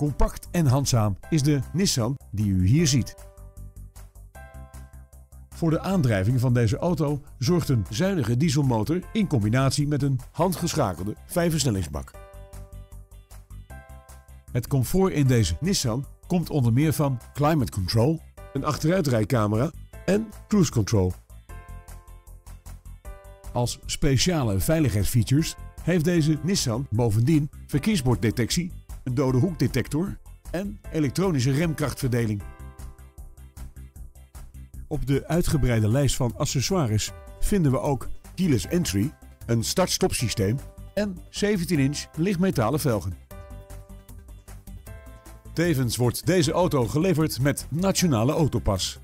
Compact en handzaam is de Nissan die u hier ziet. Voor de aandrijving van deze auto zorgt een zuinige dieselmotor in combinatie met een handgeschakelde vijfversnellingsbak. Het comfort in deze Nissan komt onder meer van climate control, een achteruitrijcamera en cruise control. Als speciale veiligheidsfeatures heeft deze Nissan bovendien verkeersborddetectie, een dode hoekdetector en elektronische remkrachtverdeling. Op de uitgebreide lijst van accessoires vinden we ook keyless entry, een start-stop systeem en 17-inch lichtmetalen velgen. Tevens wordt deze auto geleverd met nationale autopas.